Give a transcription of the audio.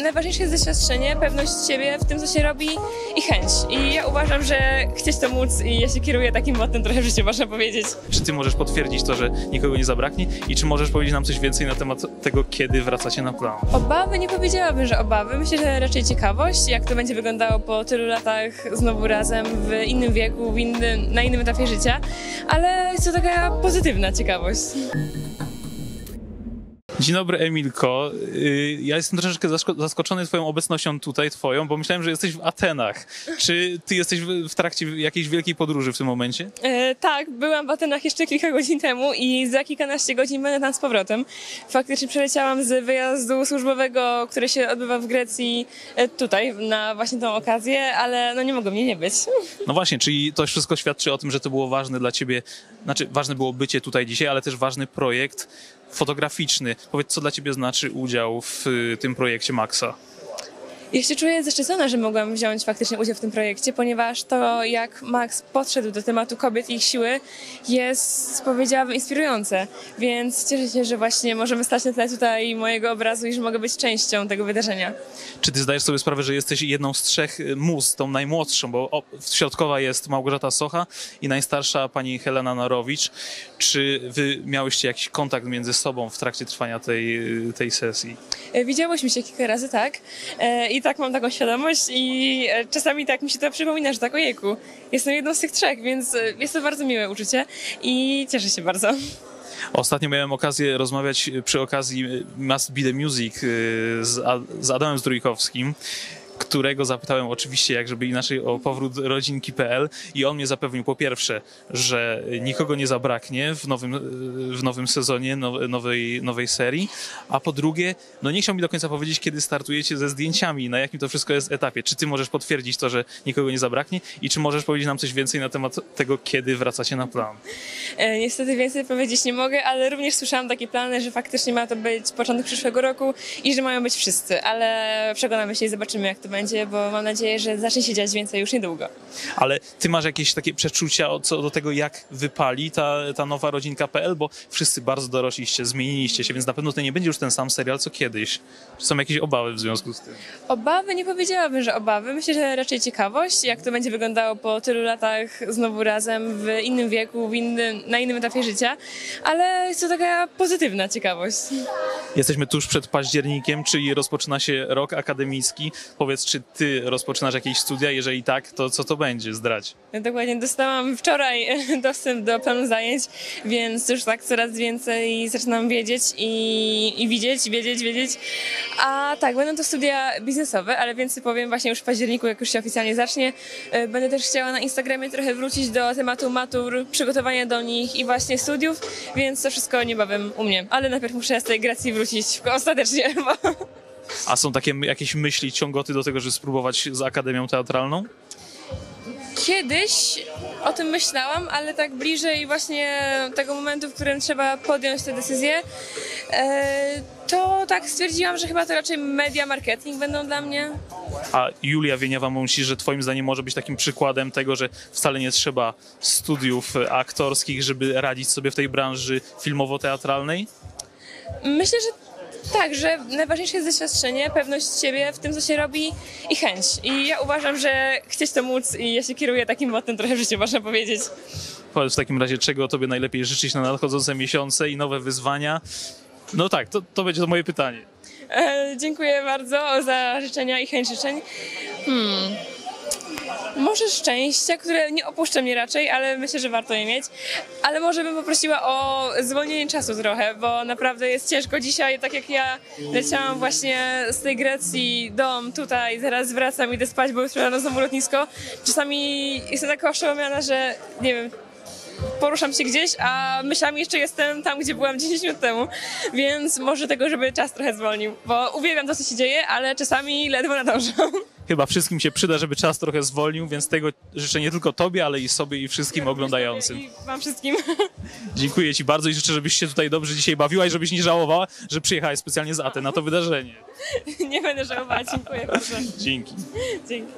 Najważniejsze jest doświadczenie, pewność siebie w tym, co się robi i chęć. I ja uważam, że chcieć to móc i ja się kieruję takim mottem trochę w życiu, można powiedzieć. Czy ty możesz potwierdzić to, że nikogo nie zabraknie? I czy możesz powiedzieć nam coś więcej na temat tego, kiedy wracacie na plan? Obawy nie powiedziałabym, że obawy. Myślę, że raczej ciekawość, jak to będzie wyglądało po tylu latach znowu razem, w innym wieku, w innym, na innym etapie życia, ale jest to taka pozytywna ciekawość. Dzień dobry, Emilko. Y, Ja jestem troszeczkę zasko- zaskoczony twoją obecnością tutaj, twoją, bo myślałem, że jesteś w Atenach. Czy ty jesteś w w trakcie jakiejś wielkiej podróży w tym momencie? E, tak, byłam w Atenach jeszcze kilka godzin temu i za kilkanaście godzin będę tam z powrotem. Faktycznie przeleciałam z wyjazdu służbowego, który się odbywa w Grecji e, tutaj, na właśnie tą okazję, ale no nie mogło mnie nie być. No właśnie, czyli to wszystko świadczy o tym, że to było ważne dla ciebie, znaczy ważne było bycie tutaj dzisiaj, ale też ważny projekt fotograficzny. Powiedz, co dla ciebie znaczy udział w y, tym projekcie Maxa? Ja się czuję zaszczycona, że mogłam wziąć faktycznie udział w tym projekcie, ponieważ to, jak Max podszedł do tematu kobiet i ich siły, jest, powiedziałabym, inspirujące. Więc cieszę się, że właśnie możemy stać na tle tutaj mojego obrazu i że mogę być częścią tego wydarzenia. Czy ty zdajesz sobie sprawę, że jesteś jedną z trzech y, mus, tą najmłodszą, bo środkowa jest Małgorzata Socha i najstarsza pani Helena Narowicz. Czy wy miałyście jakiś kontakt między sobą w trakcie trwania tej, y, tej sesji? E, Widziałyśmy się kilka razy, tak. E, I tak mam taką świadomość i e, czasami tak mi się to przypomina, że tak ojejku, jestem jedną z tych trzech, więc e, jest to bardzo miłe uczucie i cieszę się bardzo. Ostatnio miałem okazję rozmawiać przy okazji Must Be The Music y, z, z Adamem Zdrójkowskim, którego zapytałem oczywiście, jak żeby inaczej, o powrót rodzinki.pl i on mnie zapewnił po pierwsze, że nikogo nie zabraknie w nowym, y, w nowym sezonie now- nowej, nowej serii, a po drugie, no nie chciał mi do końca powiedzieć, kiedy startujecie ze zdjęciami, na jakim to wszystko jest etapie. Czy ty możesz potwierdzić to, że nikogo nie zabraknie i czy możesz powiedzieć nam coś więcej na temat tego, kiedy wracacie na plan? E, Niestety więcej powiedzieć nie mogę, ale również słyszałam takie plany, że faktycznie ma to być początek przyszłego roku i że mają być wszyscy, ale przekonamy się i zobaczymy jak to będzie, bo mam nadzieję, że zacznie się dziać więcej już niedługo. Ale ty masz jakieś takie przeczucia co do tego, jak wypali ta, ta nowa rodzinka.pl, bo wszyscy bardzo dorośliście, zmieniliście się, więc na pewno to nie będzie już ten sam serial co kiedyś. Czy są jakieś obawy w związku z tym? Obawy nie powiedziałabym, że obawy. Myślę, że raczej ciekawość, jak to będzie wyglądało po tylu latach znowu razem, w innym wieku, w innym, na innym etapie życia, ale jest to taka pozytywna ciekawość. Jesteśmy tuż przed październikiem, czyli rozpoczyna się rok akademicki. Powiedz, czy ty rozpoczynasz jakieś studia? Jeżeli tak, to co to będzie? Zdradź. Dokładnie, dostałam wczoraj dostęp do planu zajęć, więc już tak coraz więcej zaczynam wiedzieć i, i widzieć, wiedzieć, wiedzieć. A tak, będą to studia biznesowe, ale więcej powiem właśnie już w październiku, jak już się oficjalnie zacznie. E, Będę też chciała na Instagramie trochę wrócić do tematu matur, przygotowania do nich i właśnie studiów, więc to wszystko niebawem u mnie. Ale najpierw muszę z tej Grecji wrócić ostatecznie, bo... A są takie jakieś myśli, ciągoty do tego, żeby spróbować z Akademią Teatralną? Kiedyś o tym myślałam, ale tak bliżej właśnie tego momentu, w którym trzeba podjąć tę decyzję, e, to tak stwierdziłam, że chyba to raczej media marketing będą dla mnie. A Julia Wieniawa myśli, że twoim zdaniem może być takim przykładem tego, że wcale nie trzeba studiów aktorskich, żeby radzić sobie w tej branży filmowo-teatralnej? Myślę, że tak, że najważniejsze jest doświadczenie, pewność siebie w tym, co się robi i chęć. I ja uważam, że chcieć to móc i ja się kieruję takim mottem trochę w życiu, można powiedzieć. Powiedz w takim razie, czego tobie najlepiej życzyć na nadchodzące miesiące i nowe wyzwania? No tak, to, to będzie to moje pytanie. E, dziękuję bardzo za życzenia i chęć życzeń. Hmm. Może szczęścia, które nie opuszcza mnie raczej, ale myślę, że warto je mieć. Ale może bym poprosiła o zwolnienie czasu trochę, bo naprawdę jest ciężko. Dzisiaj, tak jak ja leciałam właśnie z tej Grecji, dom tutaj, zaraz wracam, idę spać, bo jutro rano znowu lotnisko. Czasami jestem taka oszołomiona, że nie wiem, poruszam się gdzieś, a myślami jeszcze jestem tam, gdzie byłam 10 minut temu, więc może tego, żeby czas trochę zwolnił, bo uwielbiam to, co się dzieje, ale czasami ledwo nadążam. Chyba wszystkim się przyda, żeby czas trochę zwolnił, więc tego życzę nie tylko tobie, ale i sobie i wszystkim oglądającym. I wam wszystkim. Dziękuję ci bardzo i życzę, żebyś się tutaj dobrze dzisiaj bawiła i żebyś nie żałowała, że przyjechałeś specjalnie z Aten na to wydarzenie. Nie będę żałować, dziękuję bardzo. Dzięki. Dzięki.